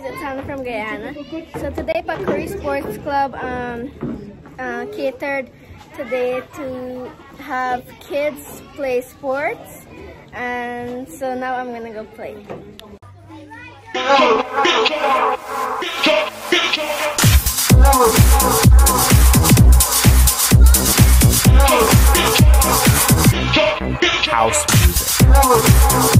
guys, it's Hana from Guyana. So today, Pakuri Sports Club um, uh, catered today to have kids play sports. And so now I'm gonna go play. House music.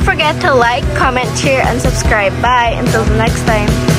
Don't forget to like, comment, share, and subscribe. Bye. Until the next time.